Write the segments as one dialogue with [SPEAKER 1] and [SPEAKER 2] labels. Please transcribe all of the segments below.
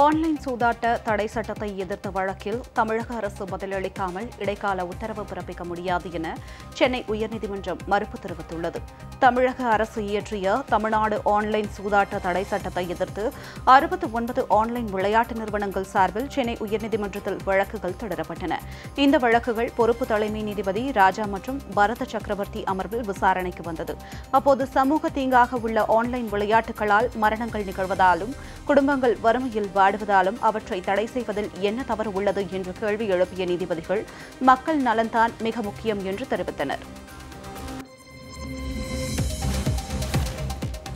[SPEAKER 1] Online சூதாட்ட தடை சட்டத்தை எதிர்த்த வழக்கில் தமிழக அரசு பதிலளிக்காமல் இடைக்கால உத்தரவு பிறப்பிக்க முடியாது என சென்னை உயர்நீதிமன்றம் மறுப்பு தெரிவித்துள்ளது. தமிழக அரசு இயற்றிய தமிழ்நாடு ஆன்லைன் சூதாட்ட தடை சட்டத்தை எதிர்த்து அறுபத்தி ஒன்பது ஆன்லைன் விளையாட்டு நிறுவனங்கள் சார்பில் சென்னை உயர்நீதிமன்றத்தில் வழக்குகள் தொடரப்பட்டன. இந்த வழக்குகள் பொறுப்பு தலைமை நீதிபதி ராஜா மற்றும் பரத சக்கரவர்த்தி அமர்வில் விசாரணைக்கு வந்தது. அப்போது சமூக தீங்காக உள்ள ஆன்லைன் விளையாட்டுகளால் மரணங்கள் நிகழ்வதாலும் குடும்பங்கள் வறுமையில் வாடுவதாலும் அவற்றை தடை செய்வதில் என்ன தவறு உள்ளது என்று கேள்வி எழுப்பிய நீதிபதிகள் மக்கள் நலன்தான் மிக முக்கியம் என்று தெரிவித்தனர்.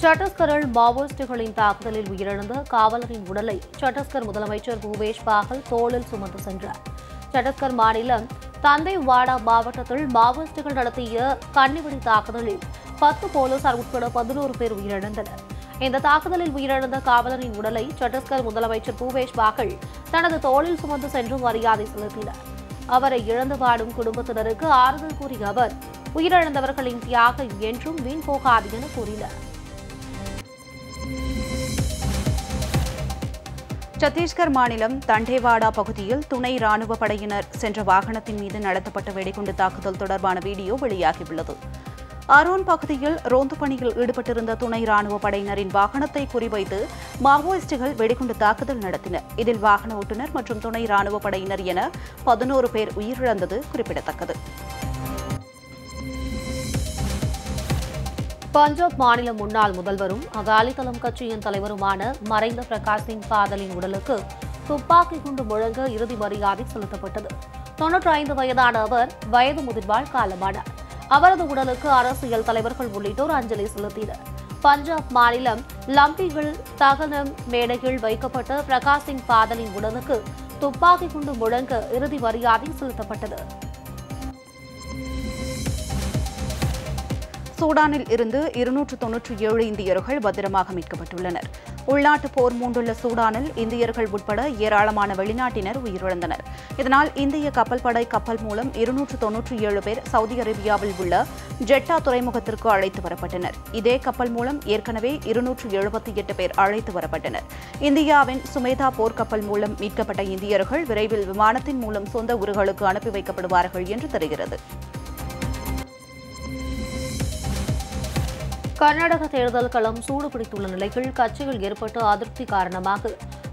[SPEAKER 2] சத்தீஸ்கரில் மாவோயிஸ்டுகளின் தாக்குதலில் உயிரிழந்த காவலரின் உடலை சத்தீஸ்கர் முதலமைச்சர் பூபேஷ் பாகல் தோளில் சுமந்து சென்றார். சத்தீஸ்கர் மாநிலம் தந்தைவாடா மாவட்டத்தில் மாவோயிஸ்டுகள் நடத்திய கண்ணிவெடி தாக்குதலில் பத்து போலீசார் உட்பட பதினோரு பேர் உயிரிழந்தனர். இந்த தாக்குதலில் உயிரிழந்த காவலரின் உடலை சத்தீஸ்கர் முதலமைச்சர் பூபேஷ் பாகல் தனது தோளில் சுமந்து சென்று மரியாதை செலுத்தினர். அவரை இழந்து வாடும் குடும்பத்தினருக்கு ஆறுதல் கூறிய அவர் உயிரிழந்தவர்களின் தியாகம் என்றும் வீண் போகாது என கூறினார்.
[SPEAKER 1] சத்தீஸ்கர் மாநிலம் தண்டேவாடா பகுதியில் துணை ராணுவ படையினர் சென்ற வாகனத்தின் மீது நடத்தப்பட்ட வெடிகுண்டு தாக்குதல் தொடர்பான வீடியோ வெளியாகியுள்ளது. அரோன் பகுதியில் ரோந்து பணியில் ஈடுபட்டிருந்த துணை ராணுவ படையினரின் வாகனத்தை குறிவைத்து மாவோயிஸ்டுகள் வெடிகுண்டு தாக்குதல் நடத்தினர். இதில் வாகன ஓட்டுநர் மற்றும் துணை ராணுவ படையினர் என பதினோரு பேர் உயிரிழந்தது குறிப்பிடத்தக்கது.
[SPEAKER 2] பஞ்சாப் மாநில முன்னாள் முதல்வரும் அகாலிதளம் கட்சியின் தலைவருமான மறைந்த பிரகாஷ் சிங் பாதலின் உடலுக்கு துப்பாக்கி குண்டு முழங்க இறுதி மரியாதை செலுத்தப்பட்டது. தொன்னூற்றி ஐந்து வயதான அவர் வயது முதிர்வால் காலமானார். அவரது உடலுக்கு அரசியல் தலைவர்கள் உள்ளிட்டோர் அஞ்சலி செலுத்தினர். பஞ்சாப் மாநிலம் லம்பிகள் தகனம் மேடையில் வைக்கப்பட்ட பிரகாஷ் சிங் பாதலின் உடலுக்கு துப்பாக்கி குண்டு முழங்க இறுதி மரியாதை செலுத்தப்பட்டது.
[SPEAKER 1] சூடானில் இருந்து இருநூற்று தொன்னூற்றி ஏழு இந்தியர்கள் பத்திரமாக மீட்கப்பட்டுள்ளனர். உள்நாட்டு போர் மூண்டுள்ள சூடானில் இந்தியர்கள் உட்பட ஏராளமான வெளிநாட்டினர் உயிரிழந்தனர். இதனால் இந்திய கப்பல் படை கப்பல் மூலம் இருநூற்று தொன்னூற்றி ஏழு பேர் சவுதி அரேபியாவில் உள்ள ஜெட்டா துறைமுகத்திற்கு அழைத்து வரப்பட்டனர். இதே கப்பல் மூலம் ஏற்கனவே இருநூற்று எழுபத்தி எட்டு பேர் அழைத்து வரப்பட்டனர். இந்தியாவின் சுமேதா போர்க்கப்பல் மூலம் மீட்கப்பட்ட இந்தியர்கள் விரைவில் விமானத்தின் மூலம் சொந்த ஊர்களுக்கு அனுப்பி வைக்கப்படுவார்கள் என்று தெரிகிறது.
[SPEAKER 2] கர்நாடக தேர்தல்களும் சூடு சூடுபிடித்துள்ள நிலையில் கட்சியில் ஏற்பட்ட அதிருப்தி காரணமாக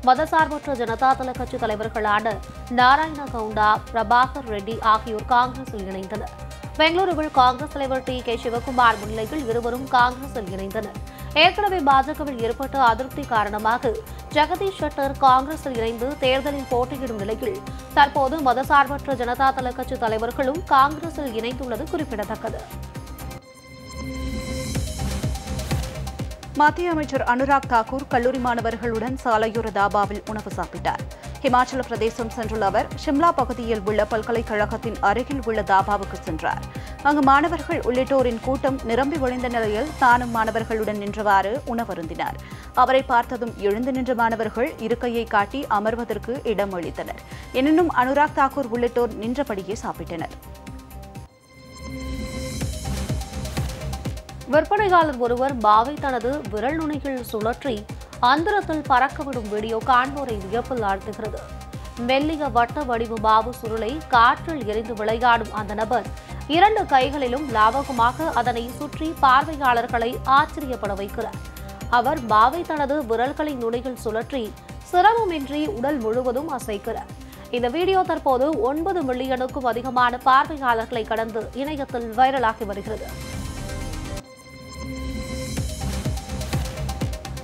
[SPEAKER 2] மதசார்பற்ற ஜனதாதள கட்சி தலைவர்களான நாராயண கவுண்டா பிரபாகர் ரெட்டி ஆகியோர் காங்கிரஸில் இணைந்தனர். பெங்களூருவில் காங்கிரஸ் தலைவர் டி. கே. சிவகுமார் முன்னிலையில் இருவரும் காங்கிரஸில் இணைந்தனர். ஏற்கனவே பாஜகவில் ஏற்பட்ட அதிருப்தி காரணமாக ஜெகதீஷ் ஷெட்டர் காங்கிரஸில் இணைந்து தேர்தலில் போட்டியிடும் நிலையில் தற்போது மதசார்பற்ற ஜனதாதள கட்சி தலைவர்களும் காங்கிரஸில் இணைந்துள்ளது குறிப்பிடத்தக்கது.
[SPEAKER 1] மத்திய அமைச்சர் அனுராக் தாக்கூர் கல்லூரி மாணவர்களுடன் சாலையோர தாபாவில் உணவு சாப்பிட்டார். ஹிமாச்சல பிரதேசம் சென்றுள்ள அவர் ஷிம்லா பகுதியில் உள்ள பல்கலைக்கழகத்தின் அருகில் உள்ள தாபாவுக்கு சென்றார். அங்கு மாணவர்கள் உள்ளிட்டோரின் கூட்டம் நிரம்பி வழிந்த நிலையில் தானும் மாணவர்களுடன் நின்றவாறு உணவருந்தினார். அவரை பார்த்ததும் எழுந்து நின்ற மாணவர்கள் இருக்கையை காட்டி அமர்வதற்கு இடம் அளித்தனர் எனினும் அனுராக் தாக்கூர் உள்ளிட்டோர் நின்றபடியே சாப்பிட்டனர்.
[SPEAKER 2] விற்பனையாளர் ஒருவர் பாவை தனது விரல் நுனியில் சுழற்றி அந்தரத்தில் பறக்கவிடும் வீடியோ காண்போரை வியப்பில் ஆழ்த்துகிறது. மெல்லிய வட்ட வடிவு மாவு சுருளை காற்றில் எரிந்து விளையாடும் அந்த நபர் இரண்டு கைகளிலும் லாபகமாக அதனை சுற்றி பார்வையாளர்களை ஆச்சரியப்பட வைக்கிறார். அவர் பாவை தனது விரல்களின் நுனியில் சுழற்றி சிரமமின்றி உடல் முழுவதும் அசைக்கிறார். இந்த வீடியோ தற்போது ஒன்பது மில்லியனுக்கும் அதிகமான பார்வையாளர்களை கடந்து இணையத்தில் வைரலாகி வருகிறது.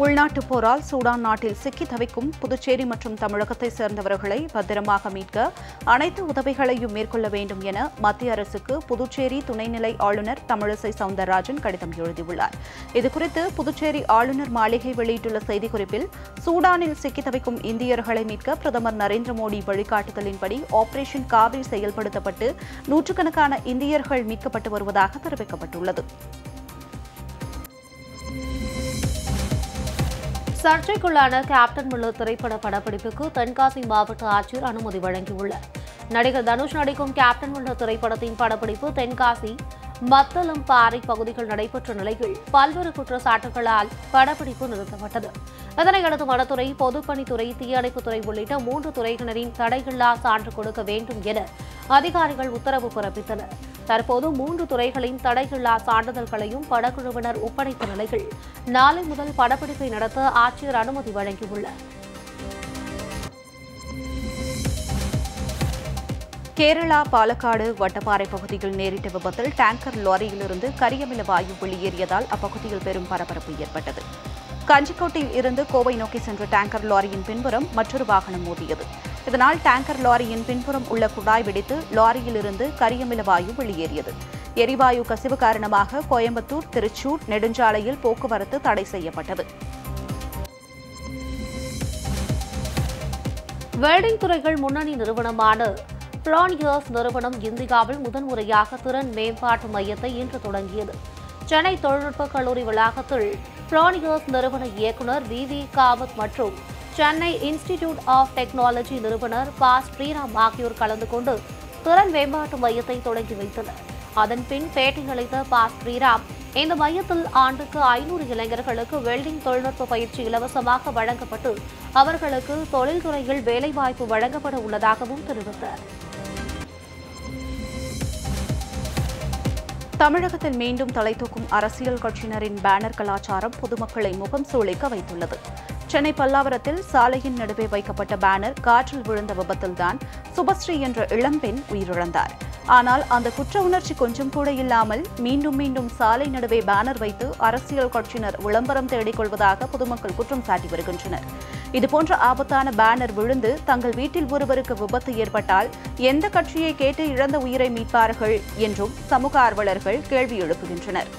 [SPEAKER 1] உள்நாட்டுப் போரால் சூடான் நாட்டில் சிக்கி தவிக்கும் புதுச்சேரி மற்றும் தமிழகத்தை சேர்ந்தவர்களை பத்திரமாக மீட்க அனைத்து உதவிகளையும் மேற்கொள்ள வேண்டும் என மத்திய அரசுக்கு புதுச்சேரி துணைநிலை ஆளுநர் தமிழிசை சவுந்தரராஜன் கடிதம் எழுதியுள்ளார். இதுகுறித்து புதுச்சேரி ஆளுநர் மாளிகை வெளியிட்டுள்ள செய்திக்குறிப்பில் சூடானில் சிக்கி தவிக்கும் இந்தியர்களை மீட்க பிரதமர் நரேந்திர மோடி வழிகாட்டுதலின்படி ஆபரேஷன் காவிரி செயல்படுத்தப்பட்டு நூற்றுக்கணக்கான இந்தியர்கள் மீட்கப்பட்டு வருவதாக தெரிவிக்கப்பட்டுள்ளது.
[SPEAKER 2] சர்ச்சைக்குள்ளான கேப்டன் மில்லர் திரைப்பட படப்பிடிப்புக்கு தென்காசி மாவட்ட ஆட்சியர் அனுமதி வழங்கியுள்ளார். நடிகர் தனுஷ் நடிக்கும் கேப்டன் மில்லர் திரைப்படத்தின் படப்பிடிப்பு தென்காசி மத்தளம் பாறை பகுதிகள் நடைபெற்ற நிலையில் பல்வேறு குற்றச்சாட்டுகளால் படப்பிடிப்பு நிறுத்தப்பட்டது. இதனையடுத்து வனத்துறை பொதுப்பணித்துறை தீயணைப்புத்துறை உள்ளிட்ட மூன்று துறையினரின் தடையில்லா சான்று கொடுக்க வேண்டும் என அதிகாரிகள் உத்தரவு பிறப்பித்தனர். தற்போது மூன்று துறைகளின் தடையில்லா சான்றிதழ்களையும் படக்குழுவினர் ஒப்படைத்த நிலையில் நாளை முதல் படப்பிடிப்பை நடத்த ஆட்சியர் அனுமதி வழங்கியுள்ளார்.
[SPEAKER 1] கேரளா பாலக்காடு வட்டப்பாறை பகுதியில் நேரிட்ட விபத்தில் டேங்கர் லாரியிலிருந்து கரியமில வாயு வெளியேறியதால் அப்பகுதியில் பெரும் பரபரப்பு ஏற்பட்டது. கஞ்சிக்கோட்டையில் இருந்து கோவை நோக்கி சென்ற டேங்கர் லாரியின் பின்புறம் மற்றொரு வாகனம் மோதியது. இதனால் டேங்கர் லாரியின் பின்புறம் உள்ள குழாய் வெடித்து லாரியிலிருந்து கரியமில வாயு வெளியேறியது. எரிவாயு கசிவு காரணமாக கோயம்புத்தூர் திருச்சூர் நெடுஞ்சாலையில் போக்குவரத்து தடை செய்யப்பட்டது.
[SPEAKER 2] வெல்டிங் துறைகள் முன்னணி நிறுவனமான பிளானியர்ஸ் நிறுவனம் இந்தியாவில் முதன்முறையாக திறன் மேம்பாட்டு மையத்தை இன்று தொடங்கியது. சென்னை தொழில்நுட்ப கல்லூரி வளாகத்தில் பிளானியர்ஸ் நிறுவன இயக்குநர் வி. வி. காமத் மற்றும் சென்னை இன்ஸ்டிடியூட் ஆஃப் டெக்னாலஜி நிறுவனர் பா. ஸ்ரீராம் ஆகியோர் கலந்து கொண்டு திறன் மேம்பாட்டு மையத்தை தொடங்கி வைத்தனர். அதன் பின் பேட்டியளித்த பா. ஸ்ரீராம் இந்த மையத்தில் ஆண்டுக்கு ஐநூறு இளைஞர்களுக்கு வெல்டிங் தொழில்நுட்ப பயிற்சி இலவசமாக வழங்கப்பட்டு அவர்களுக்கு தொழில்துறையில் வேலைவாய்ப்பு வழங்கப்பட உள்ளதாகவும் தெரிவித்தார்.
[SPEAKER 1] தமிழகத்தில் மீண்டும் தலை தூக்கும் அரசியல் கட்சியினரின் பேனர் கலாச்சாரம் பொதுமக்களை முகம் சூளைக்க வைத்துள்ளது. சென்னை பல்லாவரத்தில் சாலையின் நடுவே வைக்கப்பட்ட பேனர் காற்றில் விழுந்த விபத்தில்தான் சுபஸ்ரீ என்ற இளம்பெண் உயிரிழந்தார். ஆனால் அந்த குற்ற உணர்ச்சி கொஞ்சம் கூட இல்லாமல் மீண்டும் மீண்டும் சாலை நடுவே பேனர் வைத்து அரசியல் கட்சியினர் விளம்பரம் தேடிக் கொள்வதாக பொதுமக்கள் குற்றம் சாட்டி வருகின்றனர். இதுபோன்ற ஆபத்தான பேனர் விழுந்து தங்கள் வீட்டில் ஒருவருக்கு விபத்து ஏற்பட்டால் எந்த கட்சியை கேட்டு இழந்த உயிரை மீட்பார்கள் என்றும் சமூக ஆர்வலர்கள் கேள்வி எழுப்புகின்றனர்.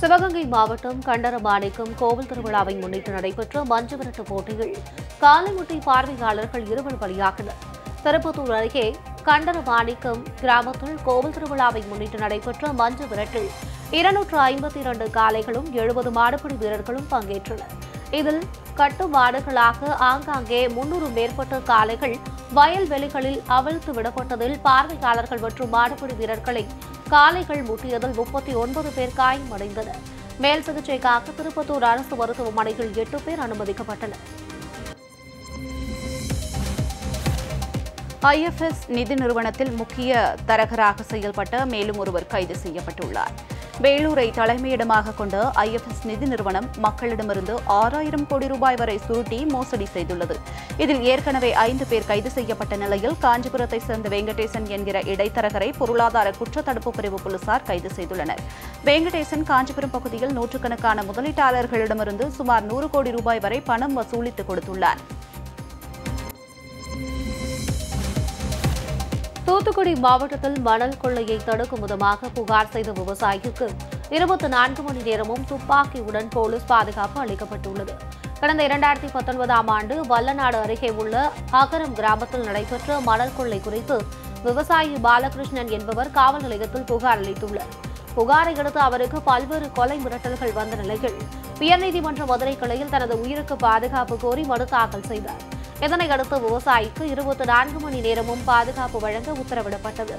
[SPEAKER 2] சிவகங்கை மாவட்டம் கண்டரமாணிக்கம் கோவில் திருவிழாவை முன்னிட்டு நடைபெற்ற மஞ்சு விரட்டு போட்டியில் காலைமுட்டை பார்வையாளர்கள் இருவர் பலியாகினர். திருப்பத்தூர் அருகே கண்டரமாணிக்கம் கிராமத்தில் கோவில் திருவிழாவை முன்னிட்டு நடைபெற்ற மஞ்சு விரட்டில் இருநூற்று ஐம்பத்தி இரண்டு காளைகளும் எழுபது மாடுபிடி வீரர்களும் பங்கேற்றனர். இதில் கட்டுப்பாடுகளாக ஆங்காங்கே முன்னூறு மேற்பட்ட காளைகள் வயல்வெளிகளில் அவிழ்த்து விடப்பட்டதில் பார்வையாளர்கள் மற்றும் மாடுபிடி வீரர்களை காளைகள் முட்டியதில் முப்பத்தி ஒன்பது பேர் காயமடைந்தனர். மேல் சிகிச்சைக்காக திருப்பத்தூர் அரசு மருத்துவமனையில் எட்டு பேர் அனுமதிக்கப்பட்டனர்.
[SPEAKER 1] ஐஎஃப்எஸ் நிதி நிறுவனத்தில் முக்கிய தரகராக செயல்பட்ட மேலும் ஒருவர் கைது செய்யப்பட்டுள்ளார். வேலூரை தலைமையிடமாக கொண்ட ஐஎஃப்எஸ் நிதி நிறுவனம் மக்களிடமிருந்து ஆறாயிரம் கோடி ரூபாய் வரை சுருட்டி மோசடி செய்துள்ளது. இதில் ஏற்கனவே ஐந்து பேர் கைது செய்யப்பட்ட நிலையில் காஞ்சிபுரத்தை சேர்ந்த வெங்கடேசன் என்கிற இடைத்தரகரை பொருளாதார குற்றத்தடுப்பு பிரிவு போலீசார் கைது செய்துள்ளனர். வெங்கடேசன் காஞ்சிபுரம் பகுதியில் நூற்றுக்கணக்கான முதலீட்டாளர்களிடமிருந்து சுமார் நூறு கோடி ரூபாய் வரை பணம் வசூலித்து கொடுத்துள்ளார்.
[SPEAKER 2] தூத்துக்குடி மாவட்டத்தில் மணல் கொள்ளையை தடுக்கும் விதமாக புகார் செய்த விவசாயிக்கு இருபத்தி நான்கு மணி நேரமும் துப்பாக்கியுடன் போலீஸ் பாதுகாப்பு அளிக்கப்பட்டுள்ளது. கடந்த இரண்டாயிரத்தி பத்தொன்பதாம் ஆண்டு வல்லநாடு அருகே உள்ள அகரம் கிராமத்தில் நடைபெற்ற மணல் கொள்ளை குறித்து விவசாயி பாலகிருஷ்ணன் என்பவர் காவல் நிலையத்தில் புகார் அளித்துள்ளார். புகாரை அடுத்து அவருக்கு பல்வேறு கொலை மிரட்டல்கள் வந்த நிலையில் உயர்நீதிமன்ற மதுரை கிளையில் தனது உயிருக்கு பாதுகாப்பு கோரி மனு தாக்கல் செய்தார். இதனை அடுத்து விவசாயிக்கு இருபத்தி நான்கு மணி நேரமும் பாதுகாப்பு வழங்க உத்தரவிடப்பட்டது.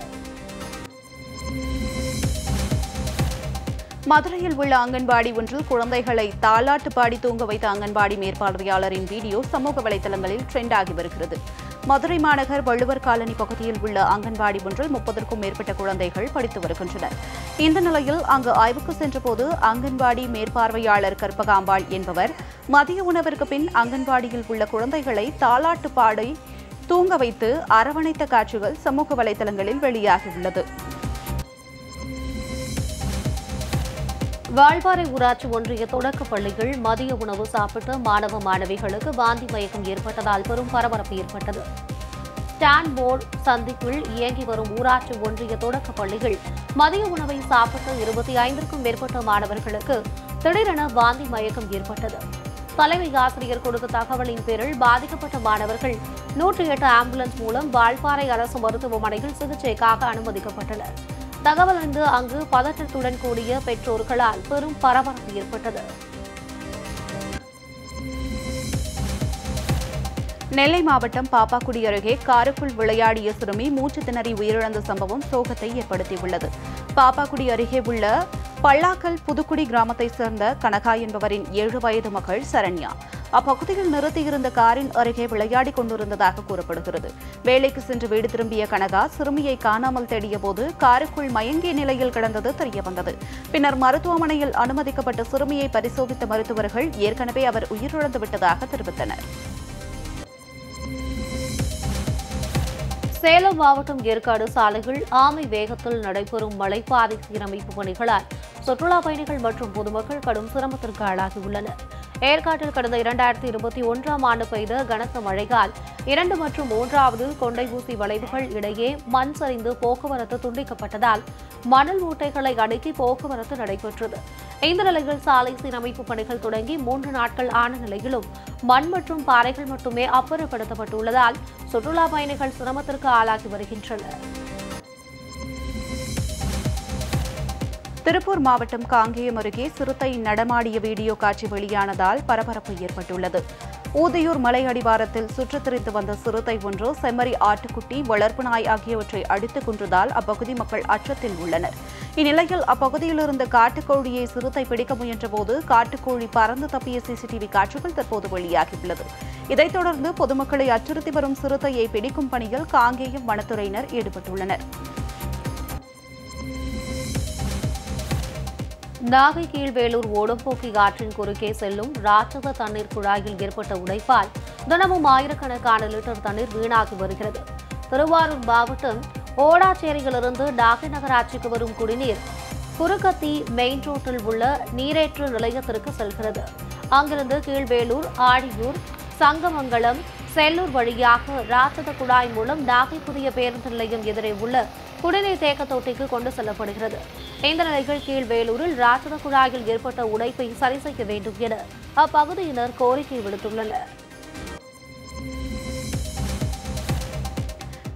[SPEAKER 1] மதுரையில் உள்ள அங்கன்வாடி ஒன்றில் குழந்தைகளை தாலாட்டு பாடி தூங்க வைத்த அங்கன்வாடி மேற்பார்வையாளரின் வீடியோ சமூக வலைதளங்களில் ட்ரெண்ட் ஆகி வருகிறது. மதுரை மாநகர் வள்ளுவர் காலனி பகுதியில் உள்ள அங்கன்வாடி ஒன்றில் முப்பதற்கும் மேற்பட்ட குழந்தைகள் படித்து வருகின்றனர். இந்த நிலையில் அங்கு ஆய்வுக்கு சென்றபோது அங்கன்வாடி மேற்பார்வையாளர் கற்பகாம்பாள் என்பவர் மதிய உணவிற்கு பின் அங்கன்வாடியில் உள்ள குழந்தைகளை தாலாட்டு பாடி தூங்க வைத்து அரவணைத்த காட்சிகள் சமூக வலைதளங்களில் வெளியாகியுள்ளது
[SPEAKER 2] வால்பாறை ஊராட்சி ஒன்றிய தொடக்க பள்ளியில் மதிய உணவு சாப்பிட்ட மாணவ மாணவிகளுக்கு வாந்தி மயக்கம் ஏற்பட்டதால் பெரும் பரபரப்பு ஏற்பட்டது. ஸ்டான்போர்ட் சந்திப்பில் இயங்கி வரும் ஊராட்சி ஒன்றிய தொடக்க பள்ளிகள் மதிய உணவை சாப்பிட்ட இருபத்தி ஐந்திற்கும் மேற்பட்ட மாணவர்களுக்கு திடீரென வாந்தி மயக்கம் ஏற்பட்டது. தலைமை ஆசிரியர் கொடுத்த தகவலின் பேரில் பாதிக்கப்பட்ட மாணவர்கள் நூற்றி எட்டு ஆம்புலன்ஸ் மூலம் வால்பாறை அரசு மருத்துவமனையில் சிகிச்சைக்காக அனுமதிக்கப்பட்டனர். தகவல் அறிந்து அங்கு பதற்றத்துடன் கூடிய பெற்றோர்களால் பெரும் பரபரப்பு ஏற்பட்டது.
[SPEAKER 1] நெல்லை மாவட்டம் பாப்பாக்குடி அருகே காருக்குள் விளையாடிய சிறுமி மூச்சு திணறி உயிரிழந்த சம்பவம் சோகத்தை ஏற்படுத்தியுள்ளது. பாப்பாக்குடி அருகே உள்ள பல்லாக்கல் புதுக்குடி கிராமத்தைச் சேர்ந்த கனகா என்பவரின் ஏழு வயது மகள் சரண்யா. அப்பகுதியில் நிறுத்தியிருந்த காரின் அருகே விளையாடிக் கொண்டிருந்ததாக கூறப்படுகிறது. வேலைக்கு சென்று வீடு திரும்பிய கனகா சிறுமியை காணாமல் தேடியபோது காருக்குள் மயங்கிய நிலையில் கிடந்தது தெரியவந்தது. பின்னர் மருத்துவமனையில் அனுமதிக்கப்பட்ட சிறுமியை பரிசோதித்த மருத்துவர்கள் ஏற்கனவே அவர் உயிரிழந்து விட்டதாக தெரிவித்தனர்.
[SPEAKER 2] சேலம் மாவட்டம் ஏற்காடு சாலைகள் ஆமை வேகத்தில் நடைபெறும் மலைப்பாதை சீரமைப்பு பணிகளால் சுற்றுலா பயணிகள் மற்றும் பொதுமக்கள் கடும் சிரமத்திற்கு ஆளாகியுள்ளனர். ஏற்காட்டில் கடந்த இரண்டாயிரத்தி இருபத்தி ஒன்றாம் ஆண்டு பெய்த கனத்த மழையால் இரண்டு மற்றும் மூன்றாவது கொண்டை ஊசி வளைவுகள் இடையே மண் சரிந்து போக்குவரத்து துண்டிக்கப்பட்டதால் மணல் மூட்டைகளை அடுக்கி போக்குவரத்து நடைபெற்றது. இந்த நிலையில் சாலை சீரமைப்பு பணிகள் தொடங்கி மூன்று நாட்கள் ஆன நிலையிலும் மண் மற்றும் பாறைகள் மட்டுமே அப்புறப்படுத்தப்பட்டுள்ளதால் சுற்றுலா பயணிகள் சிரமத்திற்கு ஆளாகி வருகின்றனர்.
[SPEAKER 1] திருப்பூர் மாவட்டம் காங்கேயம் அருகே சிறுத்தை நடமாடிய வீடியோ காட்சி வெளியானதால் பரபரப்பு ஏற்பட்டுள்ளது. ஊதியூர் மலை அடிவாரத்தில் சுற்றித் திரிந்து வந்த சிறுத்தை ஒன்று செம்மறி ஆட்டுக்குட்டி வளர்ப்பு நாய் ஆகியவற்றை அடித்துக் கொன்றதால் அப்பகுதி மக்கள் அச்சத்தில் உள்ளனர். இந்நிலையில் அப்பகுதியில் இருந்த காட்டுக்கோழியை சிறுத்தை பிடிக்க முயன்றபோது காட்டுக்கோழி பறந்து தப்பிய சிசிடிவி காட்சிகள் தற்போது வெளியாகியுள்ளது. இதைத் தொடர்ந்து பொதுமக்களை அச்சுறுத்தி வரும் சிறுத்தையை பிடிக்கும் பணியில் காங்கேயம் வனத்துறையினர் ஈடுபட்டுள்ளனர்.
[SPEAKER 2] நாகை கீழ்வேலூர் ஓடம்போக்கி ஆற்றின் குறுக்கே செல்லும் ராட்சத தண்ணீர் குழாயில் ஏற்பட்ட உடைப்பால் தினமும் ஆயிரக்கணக்கான லிட்டர் தண்ணீர் வீணாகி வருகிறது. திருவாரூர் மாவட்டம் ஓடாச்சேரியிலிருந்து நாகை நகராட்சிக்கு வரும் குடிநீர் குறுக்கத்தி மெயின் ரோட்டில் உள்ள நீரேற்று நிலையத்திற்கு செல்கிறது. அங்கிருந்து கீழ்வேலூர் ஆடியூர் சங்கமங்கலம் செல்லூர் வழியாக ராட்சத குழாய் மூலம் நாகை புதிய பேருந்து நிலையம் எதிரே உள்ள குடிநீர் தேக்க தொட்டிக்கு கொண்டு செல்லப்படுகிறது. இந்த நிலையில் கீழ்வேலூரில் ராட்சத குழாயில் ஏற்பட்ட உடைப்பை சரி செய்ய வேண்டும் என அப்பகுதியினர் கோரிக்கை விடுத்துள்ளனர்.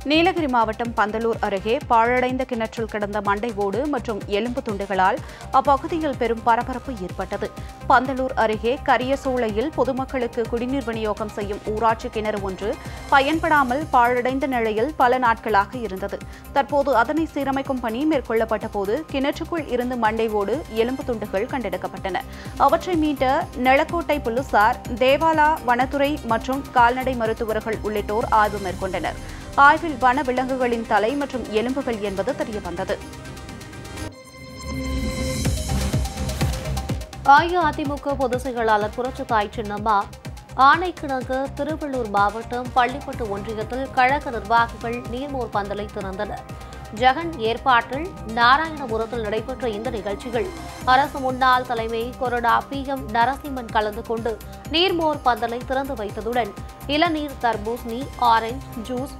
[SPEAKER 1] நீலகிரி மாவட்டம் பந்தலூர் அருகே பாழடைந்த கிணற்றில் கிடந்த மண்டை ஓடு மற்றும் எலும்பு துண்டுகளால் அப்பகுதியில் பெரும் பரபரப்பு ஏற்பட்டது. பந்தலூர் அருகே கரியசூளையில் பொதுமக்களுக்கு குடிநீர் விநியோகம் செய்யும் ஊராட்சி கிணறு ஒன்று பயன்படாமல் பாழடைந்த நிலையில் பல நாட்களாக இருந்தது. தற்போது அதனை சீரமைக்கும் பணி மேற்கொள்ளப்பட்ட போது கிணற்றுக்குள் இருந்து மண்டை ஓடு எலும்பு துண்டுகள் கண்டெடுக்கப்பட்டன. அவற்றை மீட்ட நெலக்கோட்டை போலீசார் தேவாலா வனத்துறை மற்றும் கால்நடை மருத்துவர்கள் உள்ளிட்டோர் ஆய்வு மேற்கொண்டனர். ஆய்வில் வன விலங்குகளின் தலை மற்றும் எலும்புகள் என்பது தெரியவந்தது.
[SPEAKER 2] அஇஅதிமுக பொதுச் செயலாளர் புரட்சி தாய் சின்னம்மா ஆணைக்கிணங்கு திருவள்ளூர் மாவட்டம் பள்ளிப்பட்டு ஒன்றியத்தில் கழக நிர்வாகிகள் நீர்மோர் பந்தலை திறந்தனர். ஜெகன் ஏற்பாட்டில் நாராயணபுரத்தில் நடைபெற்ற இந்த நிகழ்ச்சிகள் அரசு முன்னாள் தலைமை கொறடா பி எம் நரசிம்மன் கலந்து கொண்டு நீர்மோர் பந்தலை திறந்து வைத்ததுடன் இளநீர் தர்பூசணி ஆரஞ்சு ஜூஸ்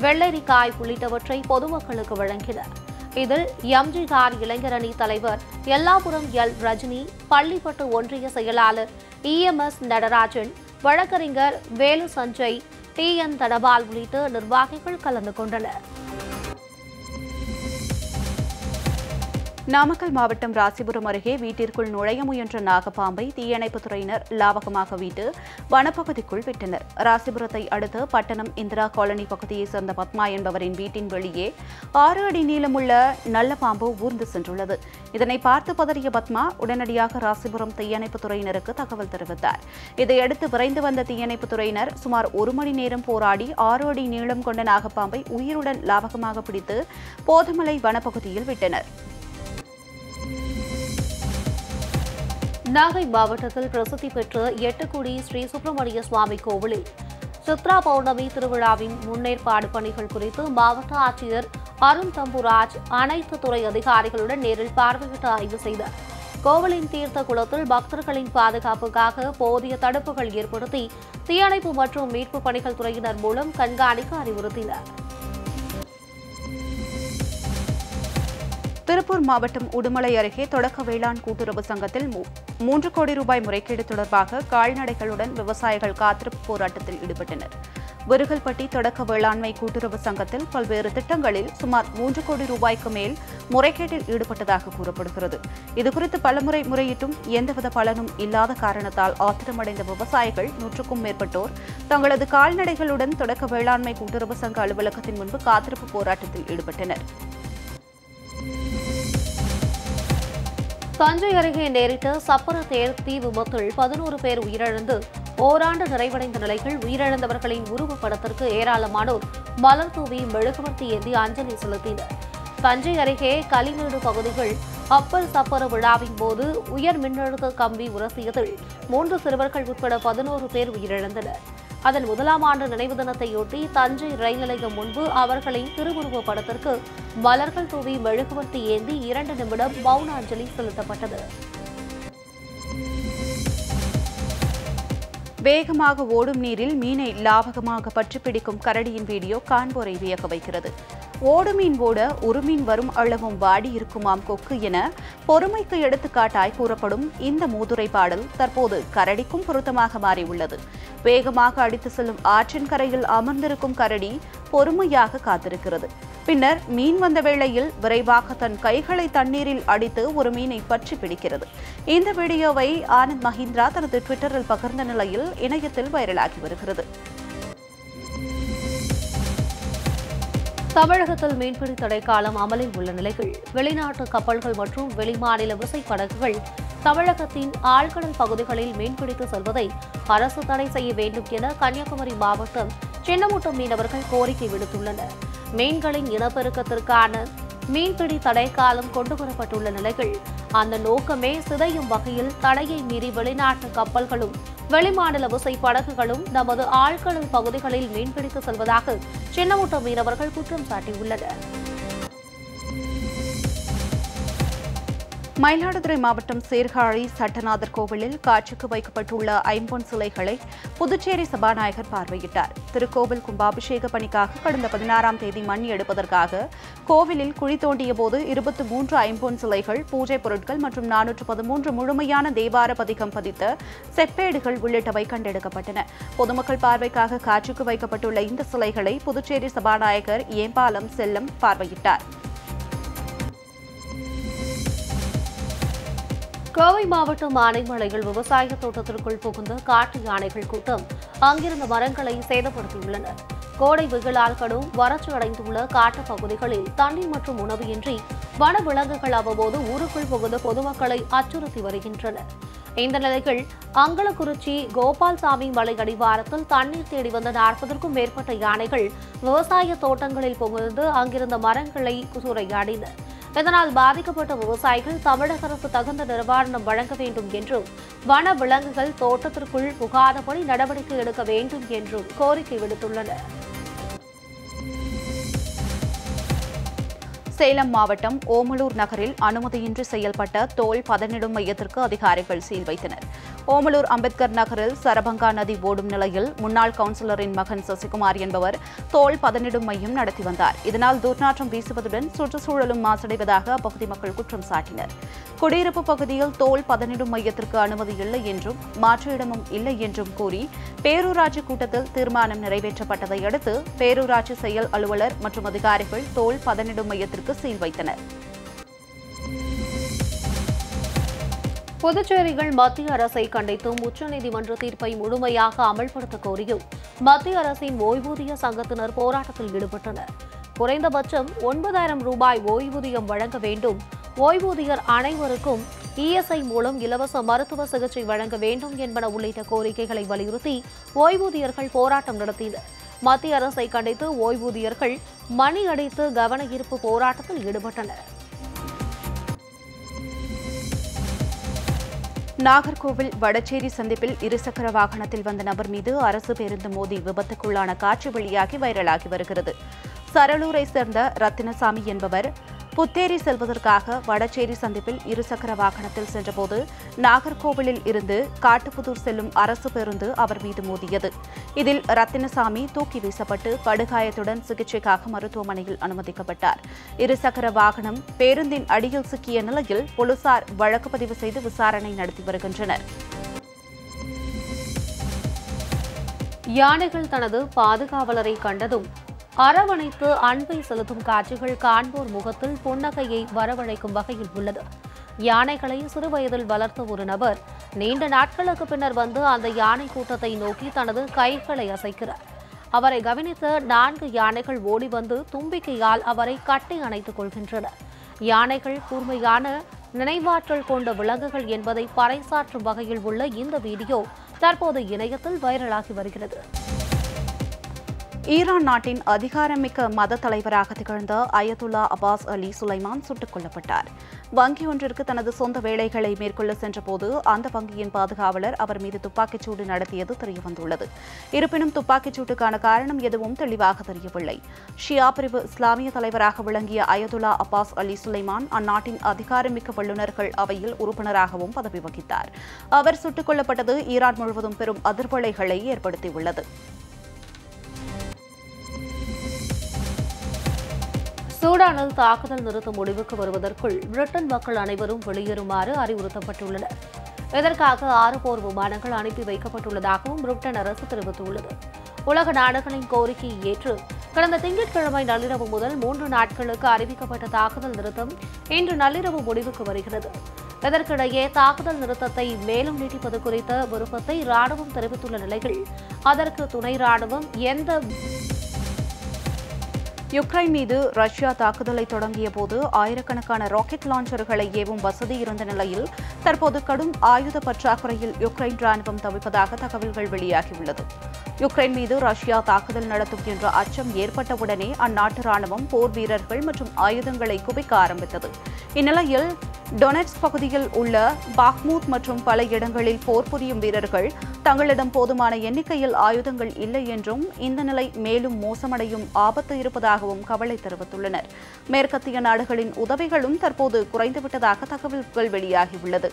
[SPEAKER 2] வெள்ளரிக்காய் உள்ளிட்டவற்றை பொதுமக்களுக்கு வழங்கினர். இதில் எம்ஜிஆர் இளைஞரணி தலைவர் எல்லாபுரம் எல். ரஜினி பள்ளிப்பட்டு ஒன்றிய செயலாளர் இஎம்எஸ் நடராஜன் வழக்கறிஞர் வேலு சஞ்சய் டி. என். தடபால் உள்ளிட்ட நிர்வாகிகள் கலந்து கொண்டனர்.
[SPEAKER 1] நாமக்கல் மாவட்டம் ராசிபுரம் அருகே வீட்டிற்குள் நுழைய முயன்ற நாகப்பாம்பை தீயணைப்புத் துறையினர் லாவகமாக வீட்டு வனப்பகுதிக்குள் விட்டனர். ராசிபுரத்தை அடுத்து பட்டணம் இந்திரா காலனி பகுதியைச் சேர்ந்த பத்மா என்பவரின் வீட்டின் வெளியே ஆறு அடி நீளமுள்ள நல்ல பாம்பு ஊர்ந்து சென்றுள்ளது. இதனை பார்த்து பதறிய பத்மா உடனடியாக ராசிபுரம் தீயணைப்புத் துறையினருக்கு தகவல் தெரிவித்தார். இதையடுத்து விரைந்து வந்த தீயணைப்புத் துறையினர் சுமார் ஒரு மணி நேரம் போராடி ஆறு அடி நீளம் கொண்ட நாகப்பாம்பை உயிருடன் லாவகமாக பிடித்து போதமலை வனப்பகுதியில் விட்டனர்.
[SPEAKER 2] நாகை மாவட்டத்தில் பிரசித்தி பெற்ற எட்டுக்குடி ஸ்ரீ சுப்பிரமணிய சுவாமி கோவிலில் சித்ரா பௌர்ணமி திருவிழாவின் முன்னேற்பாடு பணிகள் குறித்து மாவட்ட ஆட்சியர் அருண் தம்புராஜ் அனைத்து துறை அதிகாரிகளுடன் நேரில் பார்வையிட்டு ஆய்வு செய்தார். கோவிலின் தீர்த்த குளத்தில் பக்தர்களின் பாதுகாப்புக்காக போதிய தடுப்புகள் ஏற்படுத்தி தீயணைப்பு மற்றும் மீட்பு பணிகள் துறையினர் மூலம் கண்காணிக்க அறிவுறுத்தினர்.
[SPEAKER 1] திருப்பூர் மாவட்டம் உடுமலை அருகே தொடக்க வேளாண் கூட்டுறவு சங்கத்தில் மூன்று கோடி ரூபாய் முறைகேடு தொடர்பாக கால்நடைகளுடன் விவசாயிகள் காத்திருப்பு போராட்டத்தில் ஈடுபட்டனர். விருகல்பட்டி தொடக்க வேளாண்மை கூட்டுறவு சங்கத்தில் பல்வேறு திட்டங்களில் சுமார் மூன்று கோடி ரூபாய்க்கு மேல் முறைகேட்டில் ஈடுபட்டதாக கூறப்படுகிறது. இதுகுறித்து பலமுறை முறையிட்டும் எந்தவித பலனும் இல்லாத காரணத்தால் ஆத்திரமடைந்த விவசாயிகள் நூற்றுக்கும் மேற்பட்டோர் தங்களது கால்நடைகளுடன் தொடக்க வேளாண்மை கூட்டுறவு சங்க அலுவலகத்தின் முன்பு காத்திருப்பு போராட்டத்தில் ஈடுபட்டனர்.
[SPEAKER 2] தஞ்சை அருகே நேரிட்ட சப்பர தேர் தீ விபத்தில் பதினோரு பேர் உயிரிழந்து ஓராண்டு நிறைவடைந்த நிலையில் உயிரிழந்தவர்களின் உருவப்படத்திற்கு ஏராளமானோர் மலர் தூவி மெழுகுவர்த்தி ஏந்தி அஞ்சலி செலுத்தினர். தஞ்சை அருகே கலிமேடு பகுதிகள் அப்பர் சப்பர விழாவின் போது உயர் மின்னழுத்த கம்பி உரசியதில் மூன்று சிறுவர்கள் உட்பட பதினோரு பேர் உயிரிழந்தனர். அதன் முதலாம் ஆண்டு நினைவு தினத்தையொட்டி தஞ்சை ரயில் நிலையம் முன்பு அவர்களின் திருவுருவப் படத்திற்கு மலர்கள் தூவி மெழுகுவர்த்தி ஏந்தி இரண்டு நிமிடம் மௌன அஞ்சலி செலுத்தப்பட்டது.
[SPEAKER 1] வேகமாக ஓடும் நீரில் மீனை லாவகமாக பற்றி பிடிக்கும் கரடியின் வீடியோ காண்போரை வியக்க வைக்கிறது. ஓடு மீன் ஓட ஒரு மீன் வரும் அளவும் வாடி இருக்குமாம் கொக்கு என பொறுமைக்கு எடுத்துக்காட்டாய் கூறப்படும் இந்த மூதுரை பாடல் தற்போது கரடிக்கும் பொருத்தமாக மாறியுள்ளது. வேகமாக அடித்து செல்லும் ஆற்றின் கரையில் அமர்ந்திருக்கும் கரடி பொறுமையாக காத்திருக்கிறது. பின்னர் மீன் வந்த வேளையில் விரைவாக தன் கைகளை தண்ணீரில் அடித்து ஒரு மீனை பற்றி பிடிக்கிறது. இந்த வீடியோவை ஆனந்த் மஹிந்திரா தனது ட்விட்டரில் பகிர்ந்த நிலையில் இணையத்தில் வைரலாகி வருகிறது.
[SPEAKER 2] தமிழகத்தில் மீன்பிடி தடைக்காலம் அமலில் உள்ள நிலையில் வெளிநாட்டு கப்பல்கள் மற்றும் வெளிமாநில விசைப்படகுகள் தமிழகத்தின் ஆழ்கடல் பகுதிகளில் மீன்பிடித்து செல்வதை அரசு தடை செய்ய வேண்டும் என கன்னியாகுமரி மாவட்டம் சின்னமுட்டம் மீனவர்கள் கோரிக்கை விடுத்துள்ளனர். மீன்களின் இனப்பெருக்கத்திற்கான மீன்பிடி தடைக்காலம் கொண்டுவரப்பட்டுள்ள நிலையில் அந்த நோக்கமே சிதையும் வகையில் தடையை மீறி வெளிநாட்டு கப்பல்களும் வெளிமாநில விசை படகுகளும் நமது ஆழ்கடல் பகுதிகளில் மீன்பிடிக்க செல்வதாக சின்னமுட்டம் மீனவர்கள் குற்றம் சாட்டியுள்ளனர்.
[SPEAKER 1] மயிலாடுதுறை மாவட்டம் சீர்காழி சட்டநாதர் கோவிலில் காட்சிக்கு வைக்கப்பட்டுள்ள ஐம்பொன் சிலைகளை புதுச்சேரி சபாநாயகர் பார்வையிட்டார். திருக்கோவில் கும்பாபிஷேக பணிக்காக கடந்த பதினாறாம் தேதி மண் எடுப்பதற்காக கோவிலில் குழி தோண்டிய போது இருபத்தி மூன்று ஐம்பொன் சிலைகள் பூஜை பொருட்கள் மற்றும் நானூற்று பதிமூன்று முழுமையான தேவார பதிகம் பதித்த செப்பேடுகள் உள்ளிட்டவை கண்டெடுக்கப்பட்டன. பொதுமக்கள் பார்வைக்காக காட்சிக்கு வைக்கப்பட்டுள்ள இந்த சிலைகளை புதுச்சேரி சபாநாயகர் ஏம்பாலம் செல்லம் பார்வையிட்டார்.
[SPEAKER 2] கோவை மாவட்டம் ஆனைமலையில் விவசாய தோட்டத்திற்குள் புகுந்த காட்டு யானைகள் கூட்டம். அங்கிருந்த மரங்களை சேதப்படுத்தியுள்ளன கோடை வெயிலால் கடும் வறட்சி அடைந்துள்ள காட்டு பகுதிகளில் தண்ணீர் மற்றும் உணவு இன்றி வன விலங்குகள் அவ்வப்போது ஊருக்குள் புகுந்து பொதுமக்களை அச்சுறுத்தி வருகின்றன இந்த நிலையில் அங்கலக்குறிச்சி கோபால்சாமி மலை அடிவாரத்தில் தண்ணீர் தேடி வந்த நாற்பதற்கும் மேற்பட்ட யானைகள் விவசாய தோட்டங்களில் புகுந்து அங்கிருந்த மரங்களை சூறையாடின. இதனால் பாதிக்கப்பட்ட விவசாயிகள் தமிழக அரசு தகுந்த நிவாரணம் வழங்க வேண்டும் என்றும் வன விலங்குகள் தோட்டத்திற்குள் புகாதபடி நடவடிக்கை எடுக்க வேண்டும் என்றும் கோரிக்கை விடுத்துள்ளனர்.
[SPEAKER 1] சேலம் மாவட்டம் ஓமலூர் நகரில் அனுமதியின்றி செயல்பட்ட தோல் பதனிடும் மையத்திற்கு அதிகாரிகள் சீல் வைத்தனர். ஓமலூர் அம்பேத்கர் நகரில் சரபங்கா நதி ஓடும் நிலையில் முன்னாள் கவுன்சிலரின் மகன் சசிகுமார் என்பவர் தோல் பதனிடும் மையம் நடத்தி வந்தார். இதனால் துர்நாற்றம் வீசுவதுடன் சுற்றுச்சூழலும் மாசடைவதாக அப்பகுதி மக்கள் குற்றம் சாட்டினர். குடியிருப்பு பகுதியில் தோல் பதனிடும் மையத்திற்கு அனுமதி இல்லை என்றும் மாற்று இடமும் இல்லை என்றும் கூறி பேரூராட்சி கூட்டத்தில் தீர்மானம் நிறைவேற்றப்பட்டதை அடுத்து பேரூராட்சி செயல் அலுவலர் மற்றும் அதிகாரிகள் தோல் பதனிடும் மையத்திற்கு சீல் வைத்தனர்.
[SPEAKER 2] புதுச்சேரிகள் மத்திய அரசை கண்டித்தும் உச்சநீதிமன்ற தீர்ப்பை முழுமையாக அமல்படுத்த கோரியும் மத்திய அரசின் ஓய்வூதிய சங்கத்தினர் போராட்டத்தில் ஈடுபட்டனர். குறைந்தபட்சம் ஒன்பதாயிரம் ரூபாய் ஓய்வூதியம் வழங்க வேண்டும் ஓய்வூதியர் அனைவருக்கும் இஎஸ்ஐ மூலம் இலவச மருத்துவ சிகிச்சை வழங்க வேண்டும் என்பன உள்ளிட்ட கோரிக்கைகளை வலியுறுத்தி ஓய்வூதியர்கள் போராட்டம் நடத்தினர். மத்திய அரசை கண்டித்து ஓய்வூதியர்கள் மணி அடித்து கவன ஈர்ப்பு போராட்டத்தில் ஈடுபட்டனர்.
[SPEAKER 1] நாகர்கோவில் வடச்சேரி சந்திப்பில் இருசக்கர வாகனத்தில் வந்த நபர் மீது அரசு பேருந்து மோதி விபத்துக்குள்ளான காட்சி வெளியாகி வைரலாகி வருகிறது. சரளூரை சேர்ந்த ரத்தினசாமி என்பவர் புத்தேரி செல்வதற்காக வடச்சேரி சந்திப்பில் இருசக்கர வாகனத்தில் சென்றபோது நாகர்கோவிலில் இருந்து காட்டுப்புதூர் செல்லும் அரசு பேருந்து அவர் மீது மோதியது. இதில் ரத்தினசாமி தூக்கி வீசப்பட்டு படுகாயத்துடன் சிகிச்சைக்காக மருத்துவமனையில் அனுமதிக்கப்பட்டார். இருசக்கர வாகனம் பேருந்தின் அடியில் சிக்கிய நிலையில் போலீசார் வழக்கு பதிவு செய்து விசாரணை நடத்தி வருகின்றனர்.
[SPEAKER 2] யானைகள் தனது பாதுகாவலரை கண்டதும் அரவணைத்து அன்பை செலுத்தும் காட்சிகள் காண்போர் முகத்தில் புன்னகையை வரவழைக்கும் வகையில் உள்ளது. யானைகளை சிறுவயதில் வளர்த்த ஒரு நபர் நீண்ட நாட்களுக்கு பின்னர் வந்து அந்த யானை கூட்டத்தை நோக்கி தனது கைகளை அசைக்கிறார். அவரை கவனித்த நான்கு யானைகள் ஓடி வந்து தும்பிக்கையால் அவரை கட்டி அணைத்துக் கொள்கின்றன. யானைகள் கூர்மையான நினைவாற்றல் கொண்ட விலங்குகள் என்பதை பறைசாற்றும் வகையில் உள்ள இந்த வீடியோ தற்போது இணையத்தில் வைரலாகி வருகிறது.
[SPEAKER 1] ஈரான் நாட்டின் அதிகாரமிக்க மத தலைவராக திகழ்ந்த அயதுல்லா அபாஸ் அலி சுலைமான் சுட்டுக் கொல்லப்பட்டார். வங்கி ஒன்றிற்கு தனது சொந்த வேலைகளை மேற்கொள்ள சென்றபோது அந்த வங்கியின் பாதுகாவலர் அவர் மீது துப்பாக்கிச்சூடு நடத்தியது தெரியவந்துள்ளது. இருப்பினும் துப்பாக்கிச்சூட்டுக்கான காரணம் எதுவும் தெளிவாக தெரியவில்லை. ஷியா பிரிவு இஸ்லாமிய தலைவராக விளங்கிய அயதுல்லா அப்பாஸ் அலி சுலைமான் அந்நாட்டின் அதிகாரமிக்க வல்லுநர்கள் அவையில் உறுப்பினராகவும் பதவி வகித்தார். அவர் சுட்டுக் கொல்லப்பட்டது ஈரான் முழுவதும் பெரும் அதிர்வலைகளை ஏற்படுத்தியுள்ளது.
[SPEAKER 2] ஈரானில் தாக்குதல் நிறுத்த முடிவுக்கு வருவதற்குள் பிரிட்டன் மக்கள் அனைவரும் வெளியேறுமாறு அறிவுறுத்தப்பட்டுள்ளனர். இதற்காக ஆறு போர் விமானங்கள் அனுப்பி வைக்கப்பட்டுள்ளதாகவும் பிரிட்டன் அரசு தெரிவித்துள்ளது. உலக நாடுகளின் கோரிக்கையை ஏற்று கடந்த திங்கட்கிழமை நள்ளிரவு முதல் மூன்று நாட்களுக்கு அறிவிக்கப்பட்ட தாக்குதல் நிறுத்தம் இன்று நள்ளிரவு முடிவுக்கு வருகிறது. இதற்கிடையே தாக்குதல் நிறுத்தத்தை மேலும் நீட்டிப்பது குறித்த விருப்பத்தை ராணுவம் தெரிவித்துள்ள நிலையில் அதற்கு துணை ராணுவம் எந்த
[SPEAKER 1] யுக்ரைன் மீது ரஷ்யா தாக்குதலை தொடங்கிய போது ஆயிரக்கணக்கான ராக்கெட் லாஞ்சர்களை ஏவும் வசதி இருந்த நிலையில் தற்போது கடும் ஆயுத பற்றாக்குறையில் யுக்ரைன் ராணுவம் தவிப்பதாக தகவல்கள் வெளியாகியுள்ளது. யுக்ரைன் மீது ரஷ்யா தாக்குதல் நடத்தும் என்ற அச்சம் ஏற்பட்டவுடனே அந்நாட்டு ராணுவம் போர் வீரர்கள் மற்றும் ஆயுதங்களை குவிக்க ஆரம்பித்தது. இந்நிலையில் டொனட்ஸ் பகுதியில் உள்ள பாக்மூத் மற்றும் பல இடங்களில் போர் புரியும் வீரர்கள் தங்களிடம் போதுமான எண்ணிக்கையில் ஆயுதங்கள் இல்லை என்றும் இந்த நிலை மேலும் மோசமடையும் ஆபத்து இருப்பதாகவும் கவலை தெரிவித்துள்ளனர். மேற்கத்திய நாடுகளின் உதவிகளும் தற்போது குறைந்துவிட்டதாக தகவல்கள் வெளியாகியுள்ளது.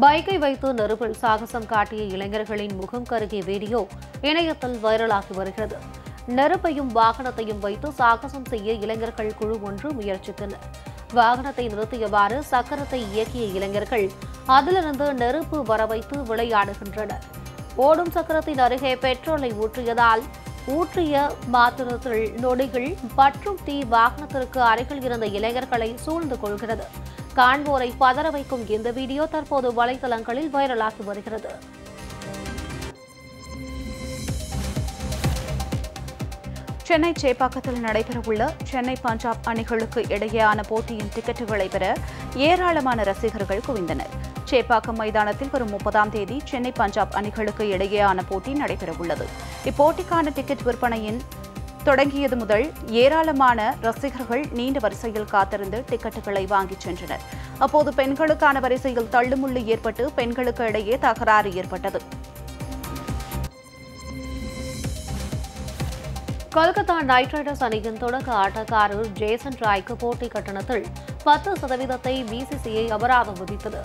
[SPEAKER 2] பைக்கை வைத்து நெருப்பில் சாகசம் காட்டிய இளைஞர்களின் முகம் கருகிய வீடியோ இணையத்தில் வைரலாகி வருகிறது. நெருப்பையும் வாகனத்தையும் வைத்து சாகசம் செய்ய இளைஞர்கள் குழு ஒன்று முயற்சித்தனர். வாகனத்தை நிறுத்தியவாறு சக்கரத்தை இயக்கிய இளைஞர்கள் அதிலிருந்து நெருப்பு வர வைத்து விளையாடுகின்றனர். ஓடும் சக்கரத்தின் அருகே பெட்ரோலை ஊற்றியதால் ஊற்றிய மாத்திரத்தில் நொடிகள் பற்றும் தீ வாகனத்திற்கு அருகில் இருந்த இளைஞர்களை சூழ்ந்து கொள்கிறது. காண்போரை பதற வைக்கும் இந்த வீடியோ தற்போது வலைதளங்களில் வைரலாகி வருகிறது.
[SPEAKER 1] சென்னை சேப்பாக்கத்தில் நடைபெறவுள்ள சென்னை பஞ்சாப் அணிகளுக்கு இடையேயான போட்டியின் டிக்கெட்டுகளை பெற ஏராளமான ரசிகர்கள் குவிந்தனர். சேப்பாக்கம் மைதானத்தில் வரும் முப்பதாம் தேதி சென்னை பஞ்சாப் அணிகளுக்கு இடையேயான போட்டி நடைபெறவுள்ளது. இப்போட்டிக்கான டிக்கெட் விற்பனையின் தொடங்கியது முதல் ஏராளமான ரசிகர்கள் நீண்ட வரிசையில் காத்திருந்து டிக்கெட்டுகளை வாங்கிச் சென்றனர். அப்போது பெண்களுக்கான வரிசையில் தள்ளுமுள்ளு ஏற்பட்டு பெண்களுக்கு இடையே தகராறு ஏற்பட்டது.
[SPEAKER 2] கொல்கத்தா நைட் ரைடர்ஸ் அணியின் தொடக்க ஆட்டக்காரர் ஜேசன் ராய்க்கு போட்டி கட்டணத்தில் பத்து சதவீதத்தை பிசிசிஐ அபராதம் விதித்தது.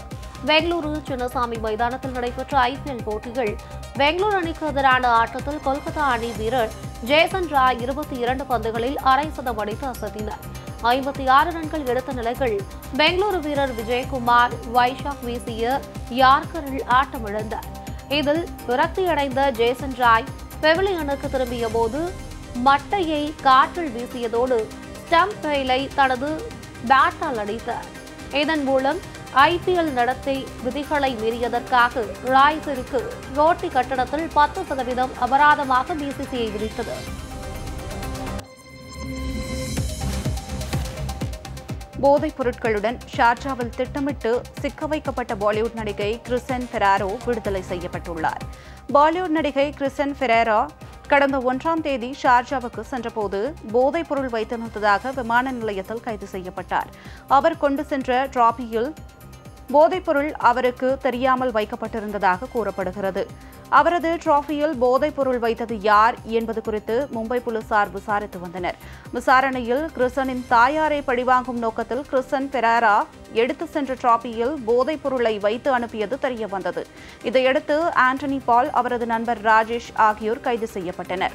[SPEAKER 2] பெங்களூரு சின்னசாமி மைதானத்தில் நடைபெற்ற ஐபிஎல் போட்டிகள் பெங்களூரு அணிக்கு எதிரான ஆட்டத்தில் கொல்கத்தா அணி வீரர் ஜேசன் ராய் இருபத்தி இரண்டு பந்துகளில் அரை சதம் அடித்து அசத்தினார். ஐம்பத்தி ஆறு ரன்கள் எடுத்த நிலையில் பெங்களூரு வீரர் விஜயகுமார் வைஷாக் வீசிய யார்கரில் ஆட்டமிழந்தார். இதில் விரக்தியடைந்த ஜேசன் ராய் பெவிலியனுக்கு திரும்பிய போது மட்டையை காற்றில் வீசியதோடு ஸ்டம்ப் பெயிலை தனது பேட்டால் அடித்தார். இதன் மூலம் ஐபிஎல் நடத்தை விதிகளை மீறியதற்காக ராய்ஸிற்கு ரோட்டி கட்டணத்தில் பத்து சதவீதம் அபராதமாக பிசிசிஐ விதித்தது.
[SPEAKER 1] போதைப் பொருட்களுடன் ஷார்ஜாவில் திட்டமிட்டு சிக்க வைக்கப்பட்ட பாலிவுட் நடிகை கிறிசன் ஃபெராரோ விடுதலை செய்யப்பட்டுள்ளார். பாலிவுட் நடிகை கிறிசன் ஃபெரேரா கடந்த ஒன்றாம் தேதி ஷார்ஜாவுக்கு சென்றபோது போதைப் பொருள் வைத்திருந்ததாக விமான நிலையத்தில் கைது செய்யப்பட்டார். அவர் கொண்டு சென்ற டிராபியில் போதைப்பொருள் அவருக்கு தெரியாமல் வைக்கப்பட்டிருந்ததாக கூறப்படுகிறது. அவரது டிராஃபியில் போதைப்பொருள் வைத்தது யார் என்பது குறித்து மும்பை போலீசார் விசாரித்து வந்தனர். விசாரணையில் கிருஷனின் தாயாரை பழிவாங்கும் நோக்கத்தில் கிறிசன் பெராரா எடுத்து சென்ற டிராபியில் போதைப் பொருளை வைத்து அனுப்பியது தெரியவந்தது. இதையடுத்து ஆண்டனி பால் அவரது நண்பர் ராஜேஷ் ஆகியோர் கைது செய்யப்பட்டனர்.